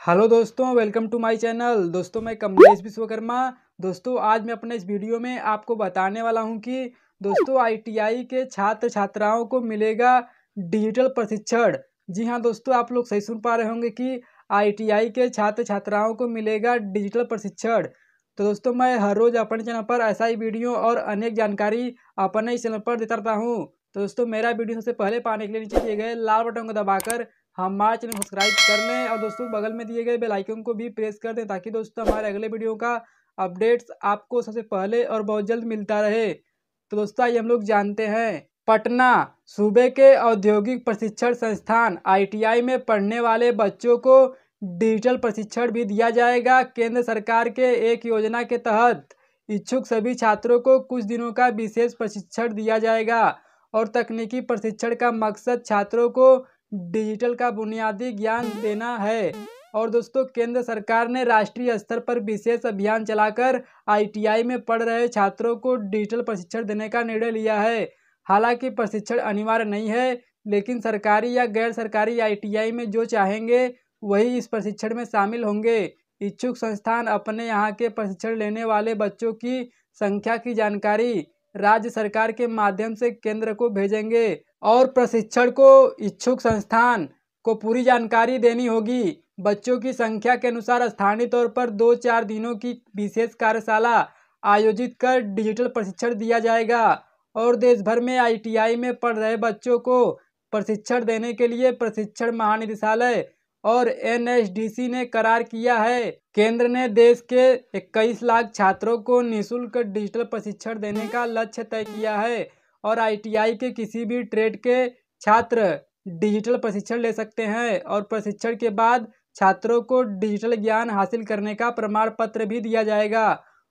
Hello दोस्तों, welcome to my channel. दोस्तों, मैं कमलेश विश्वकर्मा। दोस्तों, आज मैं अपने इस वीडियो में आपको बताने वाला हूँ कि दोस्तों आईटीआई के छात्र छात्राओं को मिलेगा डिजिटल प्रशिक्षण। जी हाँ, दोस्तों, आप लोग सही सुन पा रहे होंगे कि आईटीआई के छात्र छात्राओं को मिलेगा डिजिटल प्रशिक्षण। तो दोस्तों, मैं हर रोज़ अपने चैनल पर ऐसा ही वीडियो और अनेक जानकारी अपने इस चैनल पर देता रहता हूँ। तो दोस्तों, मेरा वीडियो सबसे पहले पाने के लिए नीचे दिए गए लाल बटन को दबाकर हमारे चैनल सब्सक्राइब कर लें और दोस्तों बगल में दिए गए बेल आइकन को भी प्रेस कर दें ताकि दोस्तों हमारे अगले वीडियो का अपडेट्स आपको सबसे पहले और बहुत जल्द मिलता रहे। तो दोस्तों आइए हम लोग जानते हैं, पटना सूबे के औद्योगिक प्रशिक्षण संस्थान आईटीआई में पढ़ने वाले बच्चों को डिजिटल प्रशिक्षण भी दिया जाएगा। केंद्र सरकार के एक योजना के तहत इच्छुक सभी छात्रों को कुछ दिनों का विशेष प्रशिक्षण दिया जाएगा और तकनीकी प्रशिक्षण का मकसद छात्रों को डिजिटल का बुनियादी ज्ञान देना है। और दोस्तों, केंद्र सरकार ने राष्ट्रीय स्तर पर विशेष अभियान चलाकर आईटीआई में पढ़ रहे छात्रों को डिजिटल प्रशिक्षण देने का निर्णय लिया है। हालाँकि प्रशिक्षण अनिवार्य नहीं है, लेकिन सरकारी या गैर सरकारी आईटीआई में जो चाहेंगे, वही इस प्रशिक्षण में शामिल होंगे। इच्छुक संस्थान अपने यहाँ के प्रशिक्षण लेने वाले बच्चों की संख्या की जानकारी राज्य सरकार के माध्यम से केंद्र को भेजेंगे और प्रशिक्षण को इच्छुक संस्थान को पूरी जानकारी देनी होगी। बच्चों की संख्या के अनुसार स्थानीय तौर पर दो चार दिनों की विशेष कार्यशाला आयोजित कर डिजिटल प्रशिक्षण दिया जाएगा और देश भर में आईटीआई में पढ़ रहे बच्चों को प्रशिक्षण देने के लिए प्रशिक्षण महानिदेशालय और एनएसडीसी ने करार किया है। केंद्र ने देश के 21 लाख छात्रों को निशुल्क डिजिटल प्रशिक्षण देने का लक्ष्य तय किया है और आईटीआई के किसी भी ट्रेड के छात्र डिजिटल प्रशिक्षण ले सकते हैं और प्रशिक्षण के बाद छात्रों को डिजिटल ज्ञान हासिल करने का प्रमाण पत्र भी दिया जाएगा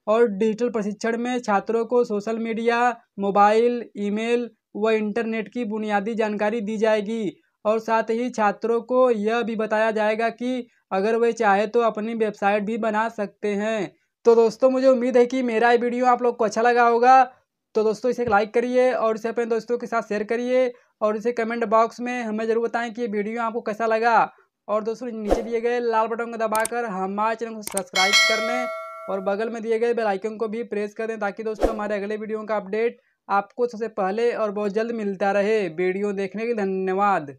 और डिजिटल प्रशिक्षण में छात्रों को सोशल मीडिया, मोबाइल, ईमेल व इंटरनेट की बुनियादी जानकारी दी जाएगी। और साथ ही छात्रों को यह भी बताया जाएगा कि अगर वे चाहे तो अपनी वेबसाइट भी बना सकते हैं। तो दोस्तों, मुझे उम्मीद है कि मेरा ये वीडियो आप लोग को अच्छा लगा होगा। तो दोस्तों, इसे लाइक करिए और इसे अपने दोस्तों के साथ शेयर करिए और इसे कमेंट बॉक्स में हमें ज़रूर बताएँ कि ये वीडियो आपको कैसा लगा। और दोस्तों, नीचे दिए गए लाल बटन को दबाकर हमारे चैनल को सब्सक्राइब कर लें और बगल में दिए गए बेल आइकन को भी प्रेस कर दें ताकि दोस्तों हमारे अगले वीडियो का अपडेट आपको सबसे पहले और बहुत जल्द मिलता रहे। वीडियो देखने के धन्यवाद।